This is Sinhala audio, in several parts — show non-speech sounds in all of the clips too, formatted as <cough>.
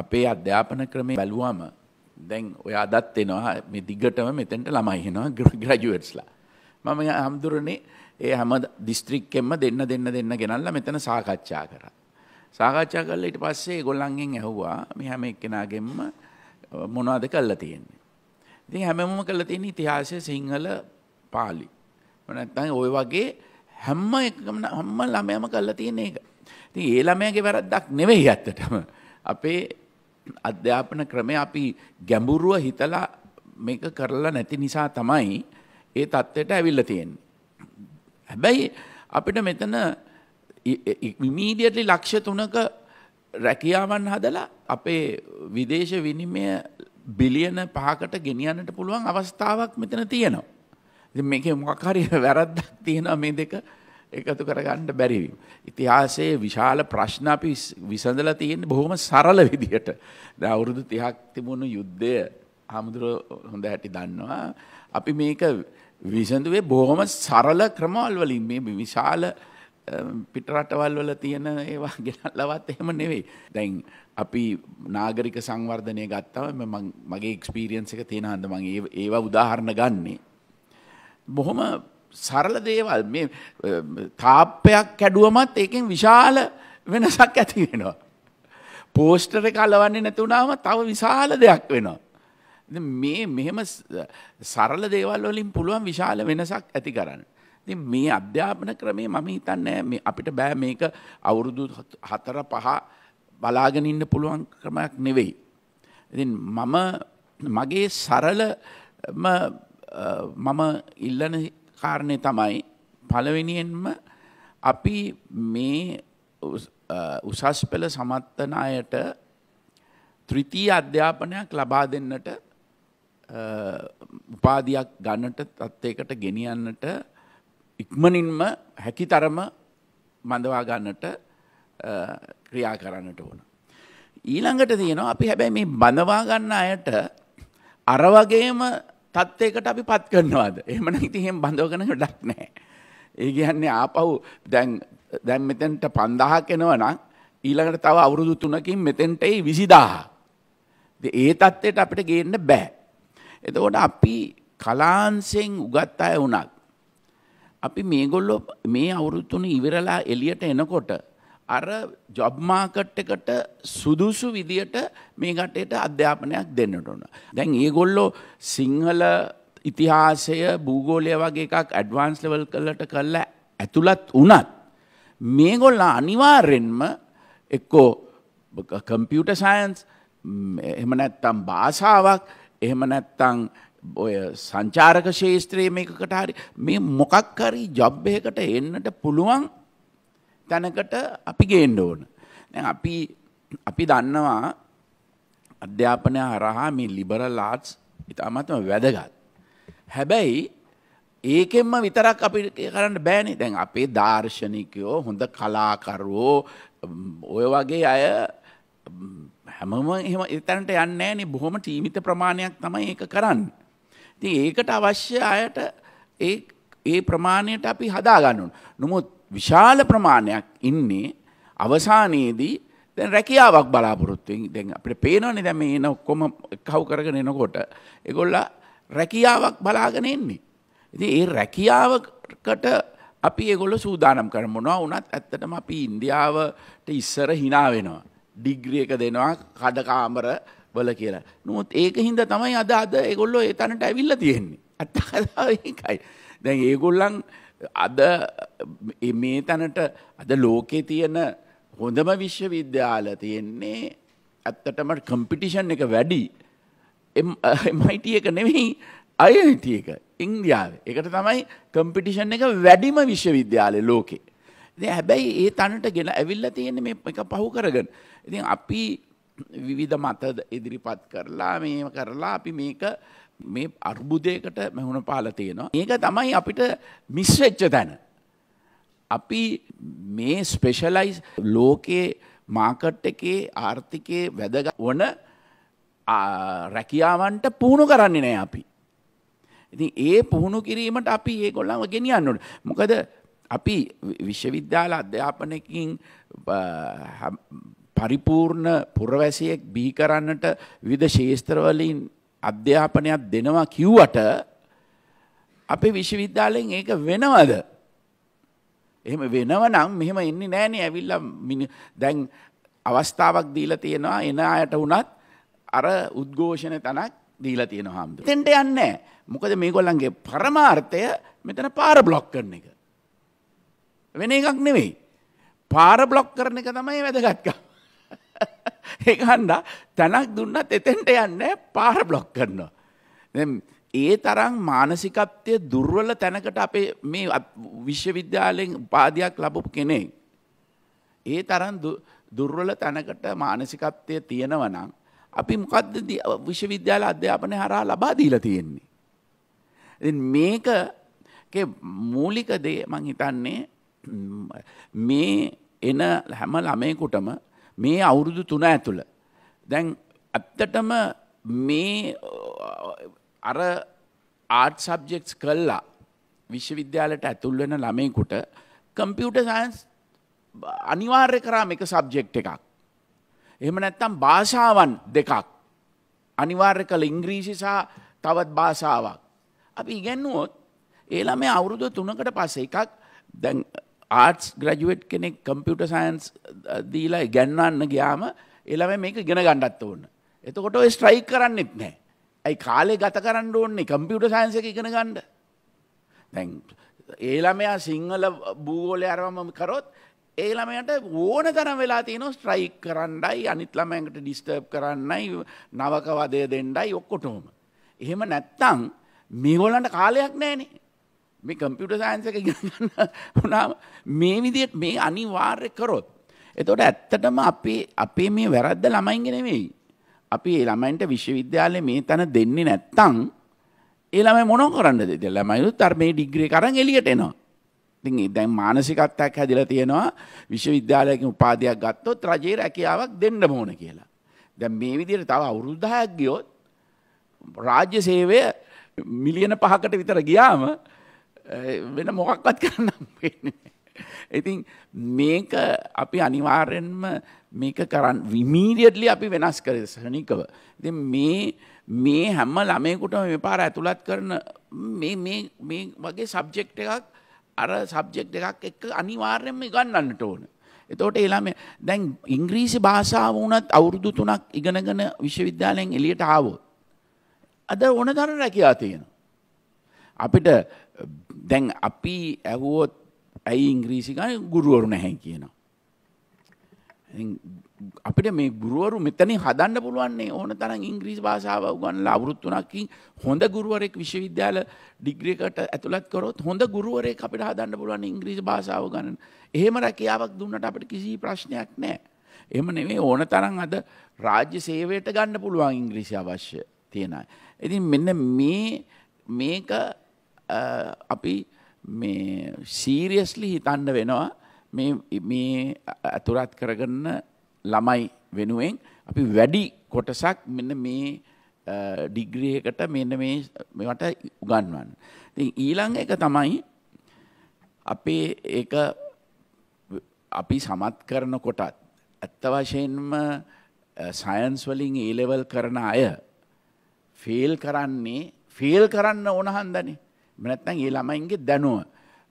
අපේ අධ්‍යාපන ක්‍රමේ බැලුවම දැන් ඔය අදත් එනවා මේ දිගටම මෙතෙන්ට ළමයි එනවා <laughs> ග්‍රැජුවේට්ස්ලා. මම හම්දුරනේ ඒ හැම දිස්ත්‍රික්කෙම දෙන්න දෙන්න දෙන්න ගෙනල්ලා මෙතන සාකච්ඡා කරා. සාකච්ඡා කරලා ඊට පස්සේ ඒගොල්ලන්ගෙන් ඇහුවා මේ හැම එක්කෙනාගෙම මොනවද කරලා තියෙන්නේ. ඉතින් හැමෝම කරලා තියෙන ඉතිහාසය සිංහල පාලි. නැත්නම් ওই වගේ හැම එකම හැම ළමයාම කරලා තියෙන එක. ඉතින් ඒ ළමයාගේ වැරද්දක් නෙවෙයි ඇත්තටම. අපේ අධ්‍යාපන ක්‍රමය අපි ගැඹුරුව හිතලා මේක කරලා නැති නිසා තමයි ඒ தත්ත්වයට ඇවිල්ලා තියෙන්නේ. හැබැයි අපිට මෙතන ඉමීඩියටලි ලක්ෂ තුනක රැකියාවන් හදලා අපේ විදේශ විනිමය බිලියන පහකට ගෙනියන්නට පුළුවන් අවස්ථාවක් මෙතන තියෙනවා. ඉතින් මේකේ මොකක් හරි වැරද්දක් තියෙනවා මේ දෙක එකතු කරගන්න බැරිවීම. ඉතිහාසයේ විශාල ප්‍රශ්න අපි විසඳලා තියෙන්නේ බොහොම සරල විදිහට. දැන් අවුරුදු 30ක් තිබුණු යුද්ධය හමුදුර හොඳ හැටි දන්නවා. අපි මේක විසඳුවේ බොහොම සරල ක්‍රමවල් වලින් මේ විශාල පිටරටවල් වල තියෙන ඒවා ගෙනල්ලවත් එහෙම නෙවෙයි. දැන් අපි නාගරික සංවර්ධනය ගත්තම මගේ එක්ස්පීරියන්ස් එක තියෙන හන්ද මම ඒවා උදාහරණ ගන්නේ. බොහොම සරල දේවල් මේ තාප්පයක් කැඩුවමත් ඒකෙන් විශාල වෙනසක් ඇති වෙනවා. පෝස්ටර කලවන්නේ නැතුනාම තව විශාල දෙයක් වෙනවා. මේ මෙහෙම සරල දේවල් වලින් පුළුවන් විශාල වෙනසක් ඇති කරන්න. ඉතින් මේ අධ්‍යාපන ක්‍රමේ මම හිතන්නේ මේ අපිට බෑ මේක අවුරුදු 4 5 බලාගෙන ඉන්න පුළුවන් ක්‍රමයක් නෙවෙයි. ඉතින් මම මගේ සරලම මම ඉල්ලන කාරණය තමයි පළවෙනියෙන්ම අපි මේ උසස් පෙළ සමත්වන අයට ත්‍රිතීය අධ්‍යාපනයක් ලබා දෙන්නට උපාධයක් ගන්නට තත්ත්වයකට ගෙනියන්නට ඉක්මනින්ම හැකි තරම මඳවා ගන්නට ක්‍රියා කරන්නට ඕන. ඊළඟට තියෙනවා අපි හැබැයි මේ බඳවා ගන්න අයට අර වගේම තත්ත්වයකට අපි පත් කරනවාද එහෙමන ඉති එහෙම බඳවගන ඩක් නෑ. ඒ කියන්නේ ආපහු දැන් දැන් මෙතෙන්ට පන්දහක් එනවනම් ඊළඟට තව අවුරුදු තුනකින් මෙතෙන්ට ඒ විසිදාහ. ඒ තත්ත්වයට අපිට ගේන්න බෑ. එතකොට අපි කලාන්සෙන් උගත් අය වුණත්. අපි මේගොල්ලො මේ අවුරුත්තුන ඉවරලා එලියට එනකොට අර ජොබ් මාකට් එකට සුදුසු විදියට මේ කටේට අධ්‍යාපනයක් දෙන්නට ඕන. දැන් ඒගොල්ලෝ සිංහල ඉතිහාසය භූගෝලය වගේ එකක් ඇඩ්වාන්ස් ලෙවල් කළට කරලා ඇතුළත් වනත් මේගොල්ල අනිවාර්යෙන්ම එක්කෝ කම්පියුට සයින්ස් එම නැත්තම් භාෂාවක් එහෙම නැත්තං ඔය සංචාරක ශේත්‍රයේ මේකට හරි මේ මොකක් හරි ජොබ් එකකට එන්නට පුළුවන් තැනකට අපි ගේන්න ඕන. අපි අපි දන්නවා අධ්‍යාපනය හරහා මේ ලිබරල් ආර්ට්ස් ඉතාමත්ම වැදගත්. හැබැයි ඒකෙන්ම විතරක් අපි කරන්න බෑනේ දැන් අපේ දාර්ශනිකයෝ හොඳ කලාකරුවෝ ඔය වගේ අය හැමම එහෙම එතැනට යන්නේ නේ බොහොම ටීමිත ප්‍රමාණයක් තමයි ඒක කරන්න. ඉතින් ඒකට අවශ්‍ය අයට ඒ ඒ ප්‍රමාණයට අපි හදාගන්න ඕන. නමුත් විශාල ප්‍රමාණයක් ඉන්නේ අවසානයේදී දැන් රැකියාවක් බලාපොරොත්තුවෙන් දැන් අපිට පේනවනේ දැන් මේ එන ඔක්කොම කවු කරගෙන එනකොට ඒගොල්ලා රැකියාවක් බලාගෙන එන්නේ. ඉතින් ඒ රැකියාවකට අපි ඒගොල්ලෝ සූදානම් කරමු මොනවා වුණත් ඇත්තටම අපි ඉන්දියාවට ඉස්සර hina වෙනවා. ඩිග්‍රී එක දෙනවා කඩකාමර වල කියලා. නමුත් ඒක හින්දා තමයි අද අද ඒගොල්ලෝ ඒ තැනට ඇවිල්ලා තියෙන්නේ. අත්ත කතාව ඒකයි. දැන් ඒගොල්ලන් අද මේ තැනට අද ලෝකේ තියෙන හොඳම විශ්වවිද්‍යාල තියෙන්නේ ඇත්තටම කම්පිටිෂන් එක වැඩි MIT එක නෙවෙයි IIT එක ඉන්දියාවේ. ඒකට තමයි කම්පිටිෂන් එක වැඩිම විශ්වවිද්‍යාලය ලෝකේ. ඉතින් හැබැයි ඒ තැනට ගෙන ඇවිල්ලා තියෙන්නේ මේ එක පහු කරගෙන. ඉතින් අපි විවිධ මත ඉදිරිපත් කරලා මේම කරලා අපි මේක මේ අර්බුදයකට මෙහුණ පාල තියෙනවා. ඒක තමයි අපිට මිස්වෙච්ච තැන. අපි මේ ස්පෙෂලයිස් ලෝකයේ මාකට් එකේ ආර්ථිකයේ වැදග වන රැකියාවන්ට පුහුණු කරන්නේ නෑ අපි. ඉතින් ඒ පුහුණු කිරීමට අපි ඒ කොල්ලම ගෙනියන්නට. මොකද අපි විශ්වවිද්‍යාල අධ්‍යාපනකින් පරිපූර්ණ පුරවැසියෙක් බිහි කරන්නට විවිධ ශේස්ත්‍රවලින් අධ්‍යාපනයක් දෙනවා කිව්වට අපේ විශ්වවිද්‍යාලයෙන් ඒක වෙනවද? එහෙම වෙනව නම් මෙහෙම එන්නේ නෑනේ ඇවිල්ලා දැන් අවස්ථාවක් දීලා තියෙනවා එන අයට වුණත් අර උද්ඝෝෂණ තනක් දීලා තියෙනවා හාමුදුරුවෝ. එතෙන්ට යන්නේ නැහැ. මොකද මේගොල්ලන්ගේ පරමාර්ථය මෙතන පාර බ්ලොක් කරන එක. වෙන එකක් නෙවෙයි. පාර බ්ලොක් කරන එක තමයි වැදගත්කම. ඒක හන්දා තැනක් දුන්නත් එතෙන්ට යන්නේ පාර බ්ලොක් කරනවා. දැන් ඒ තරම් මානසිකත්වය දුර්වල තැනකට අපේ මේ විශ්වවිද්‍යාලයෙන් උපාධයක් ලබපු කෙනෙක්. ඒ තරම් දුර්වල තැනකට මානසිකත්වය තියෙනවනම් අපි මොකක්ද විශ්වවිද්‍යාල අධ්‍යාපනය හරහා ලබා දීලා තියෙන්නේ. මේක මූලික දේ මං හිතන්නේ මේ එන හැම ළමයකුටම මේ අවුරුදු තුන ඇතුළ. දැන් ඇත්තටම මේ අර ආර්ට් සබ්ජෙක්ස් කල්ලා විශ්වවිද්‍යාලට ඇතුල් වෙන ළමයකුට කම්පියුට සයින්ස් අනිවාර්ය කරාම එක සබ්ජෙක්් එකක්. එහෙම නැත්තම් භාෂාවන් දෙකක් අනිවාර්ය කළ ඉංග්‍රීසි සහ තවත් භාෂාවක්. අපි ඉගැන්නුවොත් ඒලා මේ අවුරුදු තුනකට පස්සේ එකක් දැන් ආර්ටස් ග්‍රජුවට් කෙනෙක් කම්පියුට සයින්ස් uh, දීලා ගැන්නන්න ගයාම එළම මේක ගෙන ගණ්ඩත් ඕන්න. එතකොට ඔය ස්ට්‍රයික් කරන්නෙත් නෑ. ඇයි කාලේ ගත කරන්න ඕන්නේ කම්පියුට සයින්ස එක ඉගෙන ගණ්ඩ. දැන් ඒළමයා සිංහල භූගෝලය අරවම කරොත් ඒළමයට ඕන තරම් වෙලා තියෙන ස්ට්‍රයික් කරන්නයි අනිත් ළමයකට ඩිස්ටර්බ් කරන්නයි නවක වදය දෙන්නයි ඔක්කොටෝම. එහෙම නැත්තං මේගොලන්ට කාලයක් නෑනේ මේ කම්පියුට සයින්සක ඉගන්න වනාම මේ විදියට මේ අනිවාර්ය කරොත්. එතොට ඇත්තටම අපේ අපේ මේ වැරද්ද ළමයින්ගෙන වෙයි. අපි ඒ ළමයින්ට විශ්වවිද්‍යාලය මේ තැන දෙන්නේ නැත්තං ඒළම මොන කරන්න දෙ ළමයු තර්මේ ඩිග්‍රේ කරන්න එලියට එනවා. ති දැන් මානසිකත්තක් හැදිල තියෙනවා විශ්වවිද්‍යාලයකින් උපාදයක් ගත්තොත් රජයේ රැකියාවක් දෙන්න මෝන කියලා. දැන් මේ විදියට තව අවුරුද්ධයක් ගියොත් රාජ්‍ය සේවය මිලියන පහකට විතර ගියාම වෙන මොකක්වත් කරන්නම් පේන්නේ. ඉතින් මේක අපි අනිවාර්යෙන්ම මේක කරන්න විමීඩියටලි අපි වෙනස් කර සනිකව. ඉති මේ මේ හැම්ම ළමයකුට මේ පාර ඇතුළත් කරන මේ වගේ සබ්ජෙක්් එකක් අර සබ්ජෙක්් එකක් එක්ක අනිවාර්යෙන්ම ගන්නන්නට ඕන. එතෝට එලාම දැන් ඉංග්‍රීසි භාෂාව වනත් අවුරුදු තුනක් ඉගෙනගෙන විශ්වවිද්‍යාලයෙන් එලියට ආවෝත්. අද ඕන දර රැකයා තියෙන. අපිට දැන් අපි ඇහුවොත් ඇයි ඉංග්‍රීසිකයි ගුරුවරු නැහැ කියනවා. අපිට මේ ගුරුවරු මෙතන හදන්න පුළුවන්නේ ඕන තරම් ඉංග්‍රීසි භාෂාව උගන්ලා අවුරුදු තුනකින් හොඳ ගුරුවරයෙක් විශ්වවිද්‍යාල ඩිග්‍රීකට ඇතුළත් කරොත් හොඳ ගුරුවරයෙක් අපිට හදන්න පුළුවන් ඉංග්‍රීසි භාෂාව ගන්න. එහෙම රැකියාවක් දුන්නට අපිට කිසි ප්‍රශ්නයක් නැහැ. එහෙම නෙමෙයි ඕන තරම් අද රාජ්‍ය සේවයට ගන්න පුළුවන් ඉංග්‍රීසි අවශ්‍ය තියෙන අය. ඉතින් මෙන්න මේ මේක අපි මේ සීරියස්ලි හිතන්න වෙනවා මේ ඇතුරත් කරගන්න ළමයි වෙනුවෙන් අපි වැඩි කොටසක් මෙන්න මේ ඩිග්‍රියකට මෙන්න මේට උගන්වන්න. ඊළං එක තමයි අපේ ඒක අපි සමත් කරන කොටත් ඇත්ත වශයෙන්ම සයන්ස් වලින් ඒලෙවල් කරන අය ෆේල් කරන්නේ ෆේල් කරන්න ඕනහන්දනේ නැත්නම් ඒ ළමයින්ගේ දැනුව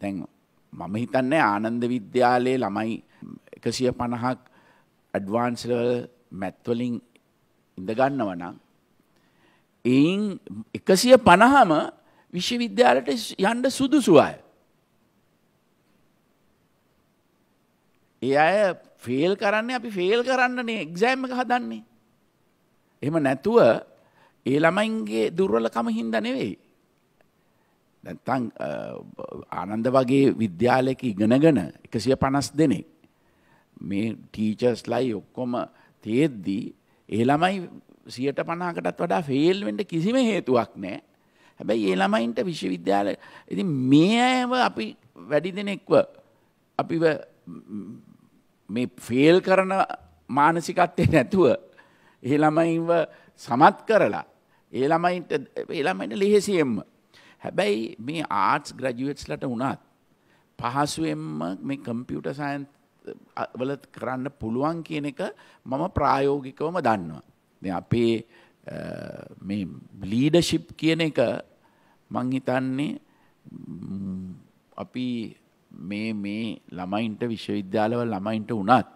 දැන් මම හිතන්නේ ආනන්ද විද්‍යාලයේ ළමයි එකසිය පණහක් ඇඩ්වාන්ස්ලවල් මැත්වලින් ඉඳගන්නව නම් එයින් එකසිය පණහම විශ්වවිද්‍යාලට යන්ඩ සුදුසු අය. ඒ අය ෆේල් කරන්නේ අපි ෆේල් කරන්නනේ එක්සෑම් එක හදන්නේ. එහෙම නැතුව ඒ ළමයින්ගේ දුර්වලකම හින්ද නෙවෙයි. නැත්තං ආනන්ද වගේ විද්‍යාලයක ඉගෙනගෙන එකසිය පනස් දෙනෙක්. මේ ටීචර්ස් ලයි ඔක්කොම තේද්දී ඒ ළමයි සියට පනාකටත් වඩා ෆෙල්වෙන්ට කිසිම හේතුවක් නෑ. හැබැයි ඒ ළමයින්ට විශ්වවිද්‍යාල ඉති මේ අයව අපි වැඩි දෙනෙක්ව අපි මේ ෆේල් කරන මානසිකත්තය නැතුව ඒ ළමයිව සමත් කරලා ඒ ළමයින්ට ඒ ළමයිට ලෙහෙසියෙන්ම හැබැයි මේ ආර්ටස් ග්‍රජුවට්ස්ලට වුණත් පහසුවෙන්ම මේ කම්පියුට සයන්ස් වල කරන්න පුළුවන් කියන එක මම ප්‍රායෝගිකවම දන්නවා. අපේ මේ ලීඩශිප් කියන එක මං හිතන්නේ අපි මේ මේ ළමයින්ට විශ්වවිද්‍යාලව ළමයින්ට වනත්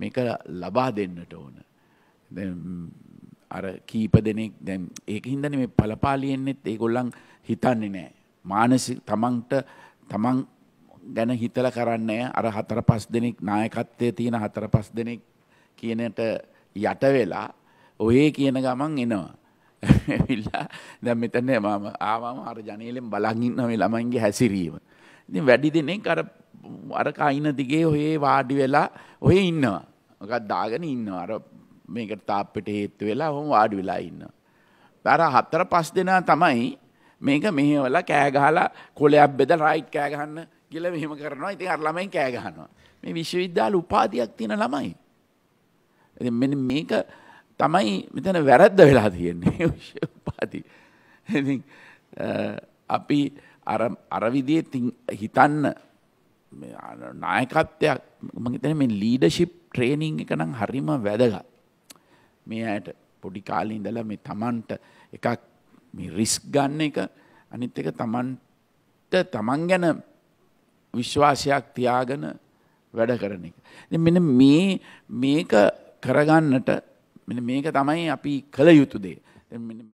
මේක ලබා දෙන්නට ඕන. අර කීප දෙනෙක් දැම් ඒක හින්දන මේ පලපාලියෙන්න්නෙත් ඒගොල්ලන් හිතන්නේ නෑ. මානසි තමන්ට තමන් ගැන හිතල කරන්නේ අර හතර පස් දෙනෙක් නායකත්වය තියෙන හතර පස් දෙනෙක් කියනට යට වෙලා ඔයේ කියන ගමන් එනවා. <laughs> ඇවිල්ලා දැම් මෙතන මම ආවාම අර ජනීලෙන් බලගින්න මේ ළමයින්ගේ හැසිරීම. ඉතින් වැඩි දෙනෙක් අර අර කයින දිගේ ඔහේ වාඩි වෙලා ඔය ඉන්නවා. මොකක් දාගෙන ඉන්නවා. අර මේකට තාප්පෙට හේතු වෙලා ඔහොම වාඩි වෙලා ඉන්නවා. අර හතර පස් දෙනා තමයි මේක මෙහෙවලා කෑ ගහලා කොලයක් බෙදලා රයිට් කෑ ගහන්න කියලා මෙහෙම කරනවා. ඉතින් අර ළමයින් කෑ ගහනවා. මේ විශ්වවිද්‍යාල උපාධියක් තියෙන ළමයි. ඉතින් මෙන්න මේක තමයි මෙතන වැරද්ද වෙලා තියෙන්නේ <laughs> උපාධි. ඉතින් අපි අර අර විදිහේ හිතන්න නායකත්වයක් මම හිතන්නේ මේ ලීඩර්ෂිප් ට්‍රේනින් එක නම් හරිම වැදගත්. මේ ඇයට පොඩි කාලේ ඉඳලා මේ Tamanට එකක් මේ රිස්ක් ගන්න එක අනිත් එක Tamanට Taman ගැන විශ්වාසයක් තියාගෙන වැඩ කරන එක. ඉතින් මෙන්න මේ මේක කරගන්නට මෙන්න මේක තමයි අපි කළ යුතු දේ. මෙන්න